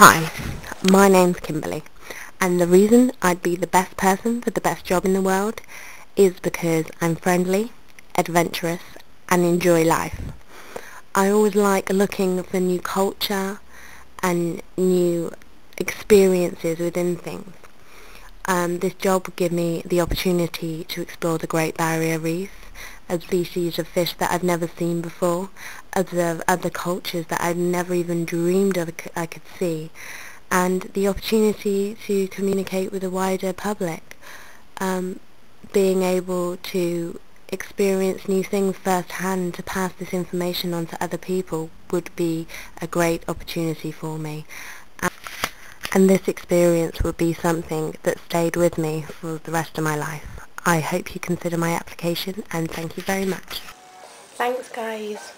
Hi, my name's Kimberley, and the reason I'd be the best person for the best job in the world is because I'm friendly, adventurous, and enjoy life. I always like looking for new culture and new experiences within things. Um, this job would give me the opportunity to explore the Great Barrier Reef, a species of fish that I've never seen before, observe other cultures that I've never even dreamed of I could see, and the opportunity to communicate with a wider public, um, being able to experience new things firsthand to pass this information on to other people would be a great opportunity for me. And this experience would be something that stayed with me for the rest of my life. I hope you consider my application and thank you very much. Thanks guys.